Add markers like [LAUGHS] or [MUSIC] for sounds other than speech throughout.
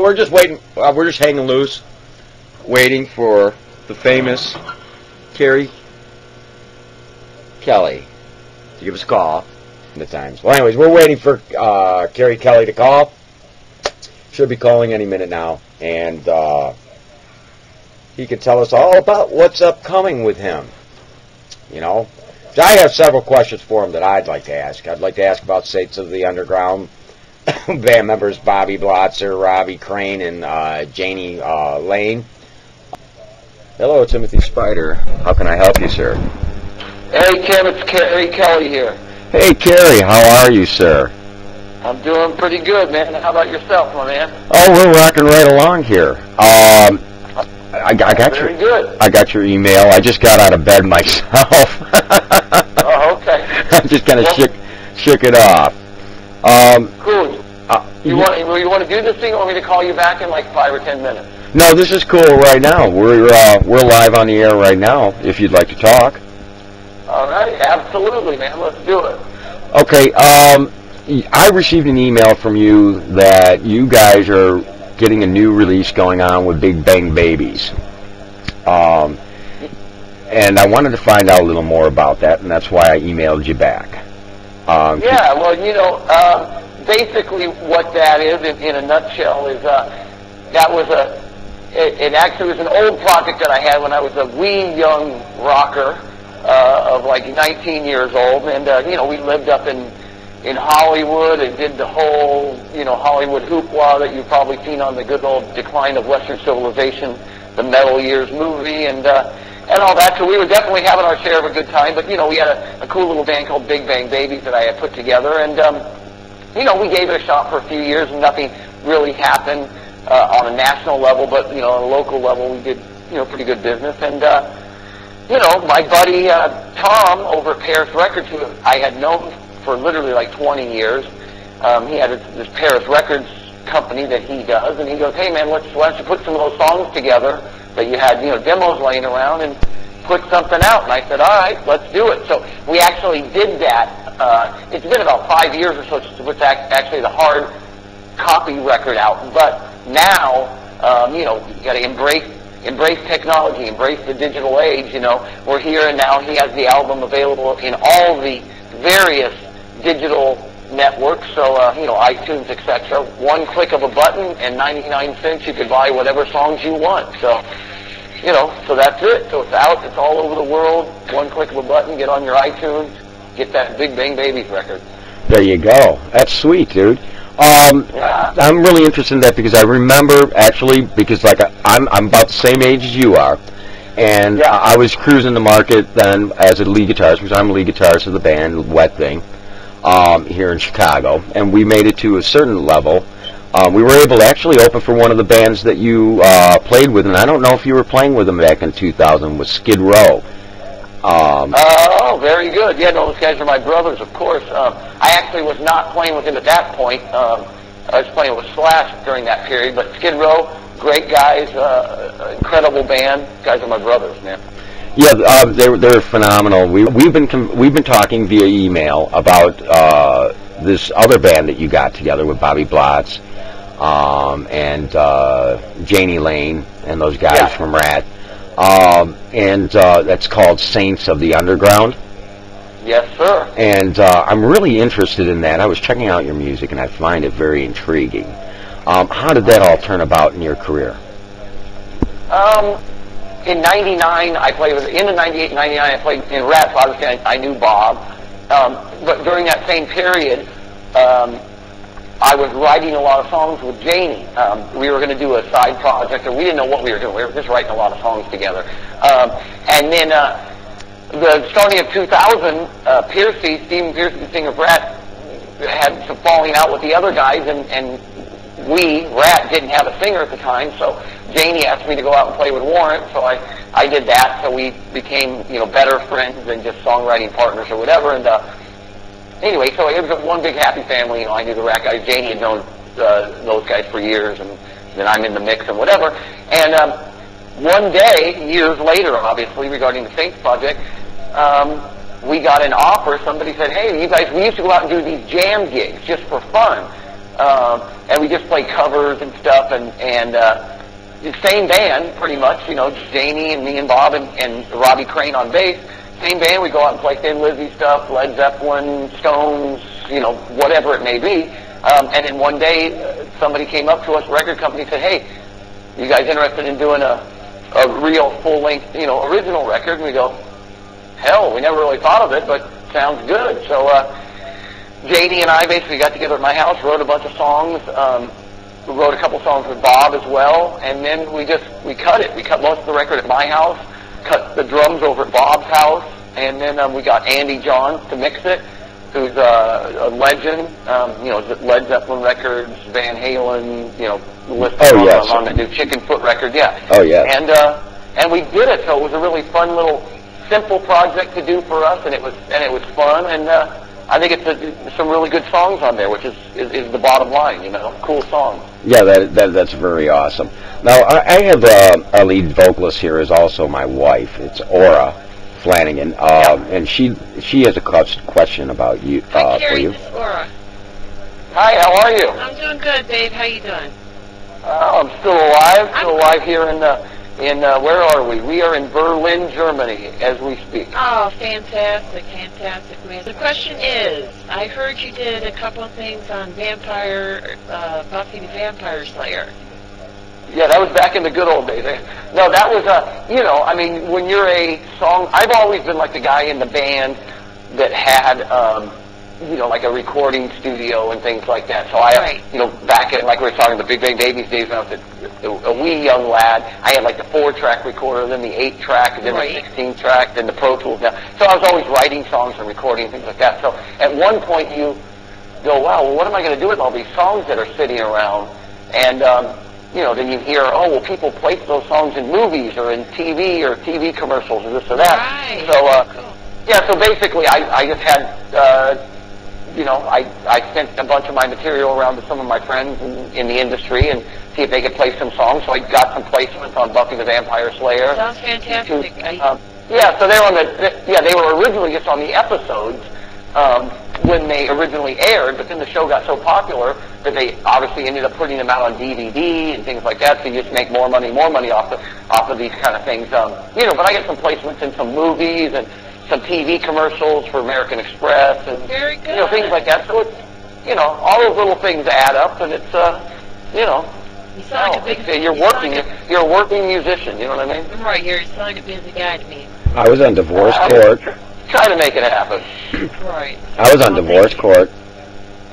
We're just waiting. Uh, we're just hanging loose, waiting for the famous Keri Kelli to give us a call. In the times. Well, anyways, we're waiting for uh, Keri Kelli to call. Should be calling any minute now, and uh, he could tell us all about what's upcoming with him. You know, I have several questions for him that I'd like to ask. I'd like to ask about Saints of the Underground [LAUGHS] band members Bobby Blotzer, Robbie Crane, and uh, Jani uh, Lane. Hello, Timothy Spider. How can I help you, sir? Hey, Kim, it's Keri Kelli here. Hey, Keri. How are you, sir? I'm doing pretty good, man. How about yourself, my man? Oh, we're rocking right along here. Um, I, I got Very your good. I got your email. I just got out of bed [LAUGHS] myself. Oh, okay. [LAUGHS] I just kind of Well- shook shook it off. Um, Cool. Uh, You want you want to do this thing, or want me to call you back in like five or ten minutes? no, this is cool right now. We're uh, we're live on the air right now. If you'd like to talk. All right, absolutely, man. Let's do it. Okay. Um, I received an email from you that you guys are getting a new release going on with Big Bang Babies. Um, and I wanted to find out a little more about that, and that's why I emailed you back. Um, Yeah, well, you know, uh, basically what that is, in, in a nutshell, is uh, that was a. It, it actually was an old project that I had when I was a wee young rocker uh, of like 19 years old, and uh, you know, we lived up in in Hollywood and did the whole, you know, Hollywood hoopla that you've probably seen on the good old Decline of Western Civilization, the Metal Years movie, and uh, and all that. So we were definitely having our share of a good time. But you know, we had a, a cool little band called Big Bang Babies that I had put together, and um, you know, we gave it a shot for a few years, and nothing really happened uh, on a national level. But you know, on a local level, we did you know pretty good business, and. Uh, you know, my buddy uh, Tom over at Perris Records, who I had known for literally like 20 years, um, he had this, Perris Records company that he does, and he goes, "Hey man, let's why don't you put some of those songs together that you had, you know, demos laying around, and put something out?" And I said, "All right, let's do it." So we actually did that. Uh, it's been about five years or so since it's ac- actually the hard copy record out, but now, um, you know, you got to embrace embrace technology, embrace the digital age. You know, we're here and now. He has the album available in all the various digital networks. So uh, you know, iTunes, etc. One click of a button and 99 cents, you could buy whatever songs you want. So. You know, so that's it. So it's out. It's all over the world. One click of a button. Get on your iTunes. Get that Big Bang Babies record. There you go. That's sweet, dude. Um. I'm really interested in that because I remember actually because like I'm I'm about the same age as you are, and Yeah. I was cruising the market then as a lead guitarist because I'm a lead guitarist of the band Wet Thing um, here in Chicago, and we made it to a certain level. Um, we were able to actually open for one of the bands that you uh, played with, and I don't know if you were playing with them back in 2000 with Skid Row. Um, Oh, very good. Yeah, no, those guys are my brothers, of course. Um, I actually was not playing with him at that point. Um, I was playing with Slash during that period. But Skid Row, great guys, uh, incredible band. Guys are my brothers, man. Yeah, uh, they're they're phenomenal. We we've been com- we've been talking via email about uh, this other band that you got together with Bobby Blotz um, and uh, Jani Lane and those guys Yeah. from Ratt, um, and uh, that's called Saints of the Underground. Yes, sir. And uh, I'm really interested in that. I was checking out your music and I find it very intriguing. Um, how did that all turn about in your career? Um, in '99, I played with. In the '98, '99, I played in Rats. Obviously, I, I knew Bob. Um, but during that same period, um, I was writing a lot of songs with Jani. Um, we were going to do a side project, and we didn't know what we were doing. We were just writing a lot of songs together. Um, and then uh, the starting of 2000, uh, Pearcy, Stephen Pearcy, singer of Ratt, had some falling out with the other guys, and, and we, Ratt, didn't have a singer at the time, so Jani asked me to go out and play with Warrant, so I, I did that, so we became, you know, better friends than just songwriting partners or whatever, and uh, anyway, so it was one big happy family, you know, I knew the Ratt guys, Jani had known uh, those guys for years, and then I'm in the mix and whatever, and um, one day, years later, obviously, regarding the Saints project, um, we got an offer. Somebody said, "Hey, you guys, we used to go out and do these jam gigs just for fun. um, and we just play covers and stuff, and and uh, the same band pretty much. You know, Jani and me and Bob and, and Robbie Crane on bass. Same band. We go out and play Thin Lizzy stuff, Led Zeppelin, Stones, you know, whatever it may be. Um, and then one day, uh, somebody came up to us, record company, said, "Hey, you guys interested in doing a a real full length, you know, original record?" And we go, "Hell, we never really thought of it, but sounds good." So. Uh, JD and I basically got together at my house, wrote a bunch of songs. Um, we wrote a couple songs with Bob as well, and then we just we cut it. We cut most of the record at my house, cut the drums over at Bob's house, and then um, we got Andy Johns to mix it, who's uh, a legend. Um, you know, Led Zeppelin records, Van Halen. You know, the list Oh, on, yes. on the new Chickenfoot record. Yeah. Oh, yes. And uh, and we did it, so it was a really fun little simple project to do for us, and it was and it was fun, and uh, I think it's a, some really good songs on there, which is, is is the bottom line, you know, cool songs. Yeah, that, that that's very awesome. Now I, I have uh, a lead vocalist here is also my wife. It's Ora Flanagan, um, and she she has a question about you Hi, uh, for Keri. you. This is Laura. Hi, how are you? I'm doing good, babe. How you doing? Oh, I'm still alive, still alive here in uh, in uh, where are we? We are in Berlin, Germany, as we speak. Oh, fantastic, fantastic, man. The question is, I heard you did a couple of things on Vampire, uh, Buffy the Vampire Slayer. Yeah, that was back in the good old days. Eh, No, that was uh, you know, I mean, when you're a song, I've always been like the guy in the band that had, um, you know, like a recording studio and things like that. So I, Right. you know, back in like we were talking the Big Bang Babies days when I was a, a wee young lad, I had like the four-track recorder, then the eight-track, and then Right. the 16-track, then the Pro Tools. Now, so I was always writing songs and recording things like that. So at one point you go, wow, well, what am I going to do with all these songs that are sitting around? And, um, you know, then you hear, oh, well, people place those songs in movies or in TV or TV commercials or this or that. Right. So, uh, Cool. yeah, so basically I, I just had, uh, you know, I, I sent a bunch of my material around to some of my friends in, in the industry and see if they could play some songs. So I got some placements on Buffy the Vampire Slayer. Sounds fantastic. I, Um, yeah, so they were on the yeah they were originally just on the episodes um, when they originally aired, but then the show got so popular that they obviously ended up putting them out on DVD and things like that. So you just make more money, more money off of off of these kind of things. Um, you know, but I get some placements in some movies and some TV commercials for American Express and Very good. you know things like that. So it's you know all those little things add up, and it's uh you know you sound like a big. it's- you're you sound working like you're a working musician. You know what I mean? right, you're sound like a busy guy to me. I was on divorce Uh, court. Try to make it happen. Right. I was on divorce court.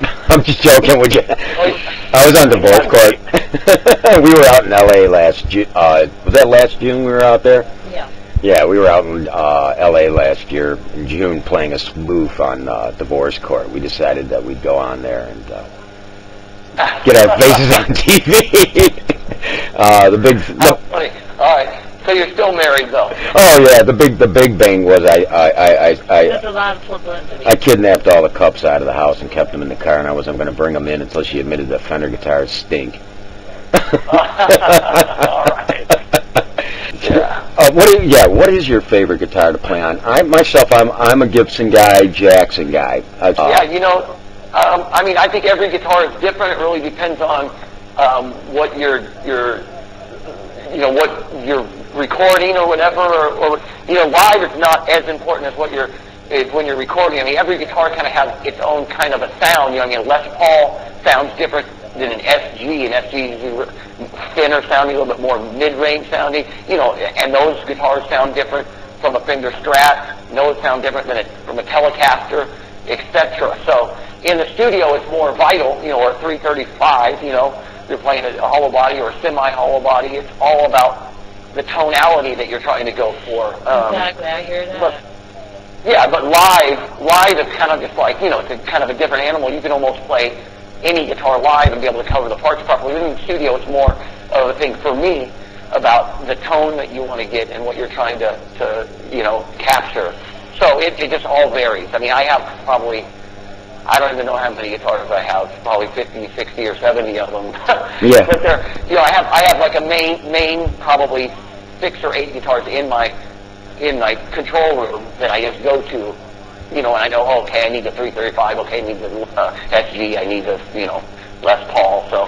[LAUGHS] I'm just joking with you. I was on divorce court. [LAUGHS] we were out in L.A. last June. Uh, was that last June we were out there? Yeah. Yeah, we were out in uh, L.A. last year in June playing a spoof on uh, divorce court. We decided that we'd go on there and uh, get our faces on [LAUGHS] TV. uh, the big, the. All right. So you're still married, though. oh yeah, the big, the big bang was I, I, I, I, There's I, a lot of publicity. I kidnapped all the cups out of the house and kept them in the car, and I wasn't going to bring them in until she admitted the Fender guitars stink. [LAUGHS] all right. Yeah. Uh, what is, yeah, what is your favorite guitar to play on? I myself, I'm I'm a Gibson guy, Jackson guy. Uh, Yeah, you know, um, I mean, I think every guitar is different. It really depends on um, what you're, you're, know, what you're recording or whatever, or, or you know, live is not as important as what you're is when you're recording. I mean, every guitar kind of has its own kind of a sound. You know, I mean, Les Paul sounds different than an SG, and SG is thinner sounding, a little bit more mid-range sounding. You know, and those guitars sound different from a Fender Strat. Those sound different than a, from a Telecaster, etc. So in the studio, it's more vital. You know, or 335. You know, you're playing a, a hollow body or a semi-hollow body. It's all about the tonality that you're trying to go for. Um, exactly. I hear that. but- yeah, but live, live is kind of just like, you know, it's a kind of a different animal. You can almost play any guitar live and be able to cover the parts properly. In the studio, it's more of a thing for me about the tone that you want to get and what you're trying to, to you know, capture. So it, it just all varies. I mean, I have probably, I don't even know how many guitars I have, probably 50, 60, or 70 of them. [LAUGHS] Yeah. but they're, you know, I have, I have like a main, main, probably six or eight guitars in my in my control room that I just go to, you know, and I know, oh, okay, I need the 335, okay, I need the uh, SG, I need the, you know, Les Paul. So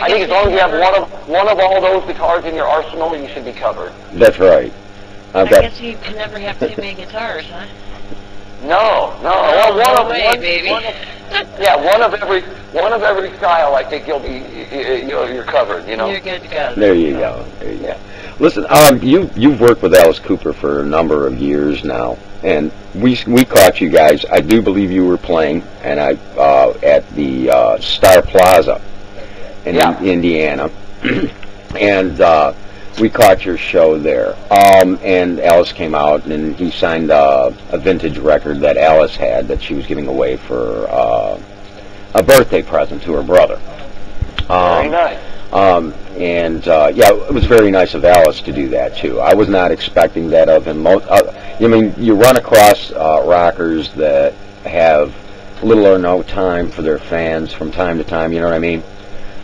I think as long as you have one of one of all those guitars in your arsenal, you should be covered. That's right. I I've got guess you can never have too many guitars, huh? No, no, No, well, one no of way, one, baby. one of, yeah, one of every one of every style. I think you'll be you know you're covered. You know. You're good to go. There you go. There you go. Listen, um, you you've worked with Alice Cooper for a number of years now, and we we caught you guys. I do believe you were playing, and I uh, at the uh, Star Plaza in Yeah. Indiana, [CLEARS THROAT] and uh, we caught your show there. Um, and Alice came out, and he signed uh, a vintage record that Alice had that she was giving away for uh, a birthday present to her brother. Very Um, nice. Um, and uh, yeah, it was very nice of Alice to do that too. I was not expecting that of him. Mo- uh, I mean, you run across uh, rockers that have little or no time for their fans from time to time. You know what I mean?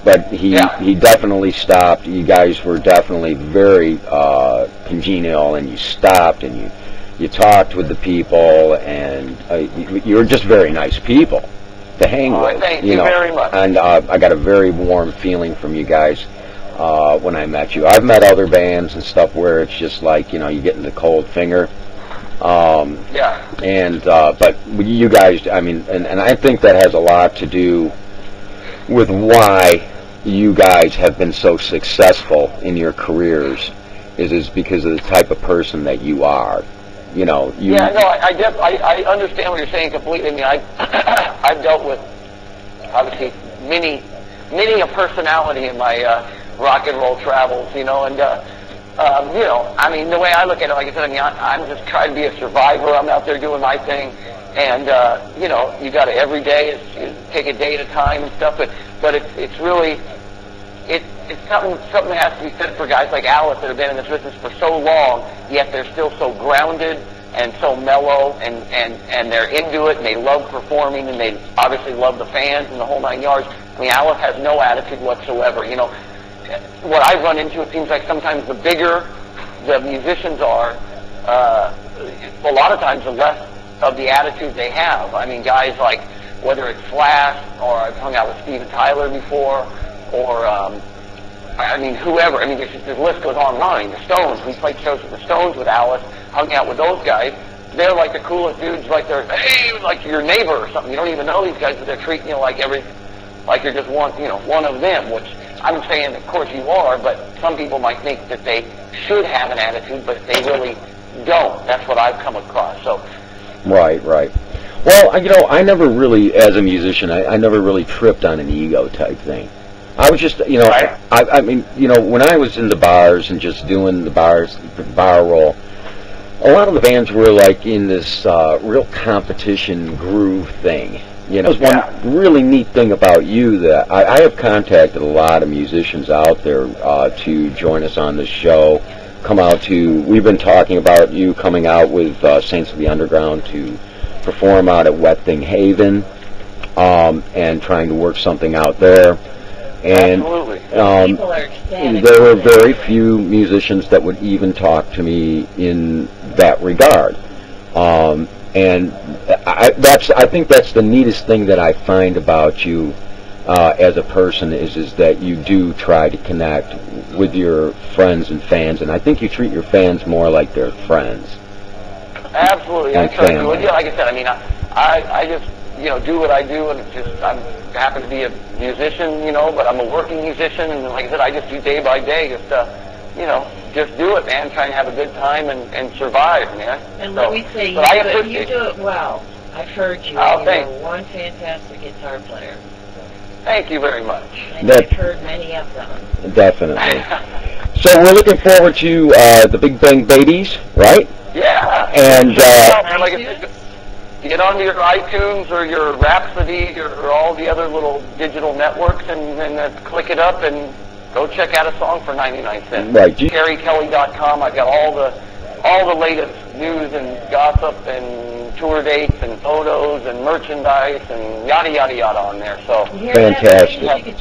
But he Yeah. he definitely stopped. You guys were definitely very uh, congenial, and you stopped and you you talked with the people, and uh, you, you're just very nice people to hang Oh, with. thank you know, very much. and uh, I got a very warm feeling from you guys uh, when I met you. I've met other bands and stuff where it's just like you know you get in the cold finger. Um, Yeah. and uh, but you guys, I mean, and, and I think that has a lot to do with why you guys have been so successful in your careers. Is is because of the type of person that you are. You know, you. Yeah, no, I I, def- I I understand what you're saying completely. I mean, I [COUGHS] I've dealt with obviously many many a personality in my uh, rock and roll travels, you know, and uh, um, you know, I mean, the way I look at it, like I said, I mean, I, I'm just trying to be a survivor. I'm out there doing my thing, and uh, you know, you got to every day is, is take a day at a time and stuff. But but it's it's really it, it's something something has to be said for guys like Alice that have been in this business for so long, yet they're still so grounded and so mellow, and and and they're into it, and they love performing, and they obviously love the fans and the whole nine yards. I mean, Alice has no attitude whatsoever. You know, what I run into, it seems like sometimes the bigger the musicians are, uh, a lot of times the less of the attitude they have. I mean, guys like whether it's Slash or I've hung out with Steven Tyler before, or um, I mean whoever. I mean, the list goes on and on. The Stones. We played shows with the Stones with Alice, hung out with those guys. They're like the coolest dudes. Like they're hey, like your neighbor or something. You don't even know these guys, but they're treating you like every, like you're just one, you know, one of them. Which I'm saying, of course you are, but some people might think that they should have an attitude, but they really don't. That's what I've come across. So Right, right. Well, you know, I never really, as a musician, I, I never really tripped on an ego type thing. I was just, you know, Right. I, I mean, you know, when I was in the bars and just doing the bars, the bar roll, a lot of the bands were like in this uh, real competition groove thing. You know, there's one Yeah. really neat thing about you that I, I have contacted a lot of musicians out there uh, to join us on this show. Come out to, we've been talking about you coming out with uh, Saints of the Underground to perform out at Wet Thing Haven um, and trying to work something out there. And absolutely. um, People are ecstatic. there were very few musicians that would even talk to me in that regard. Um, and I, that's I think that's the neatest thing that I find about you uh, as a person is is that you do try to connect with your friends and fans, and I think you treat your fans more like they're friends. Absolutely, I And try to. family. And, yeah, like I said, I mean, I, I, I just, you know, do what I do, and just, I happen to be a musician, you know, but I'm a working musician, and like I said, I just do day by day, just, uh, you know, just do it, man. Try and have a good time and, and survive, man. And So, let me say, you, I do it, you do it well. I've heard you. Oh, You're thanks. one fantastic guitar player. Thank you very much. And That- I've heard many of them. Definitely. [LAUGHS] So we're looking forward to uh, the Big Bang Babies, right? [LAUGHS] yeah. And, uh, out, man. Like I said, get onto your iTunes or your Rhapsody or, or all the other little digital networks and, and uh, click it up and go check out a song for 99 cents. Right. You- KeriKelli.com. I've got all the all the latest news and gossip and tour dates and photos and merchandise and yada yada yada on there. So You hear that, Fantastic. ladies? You could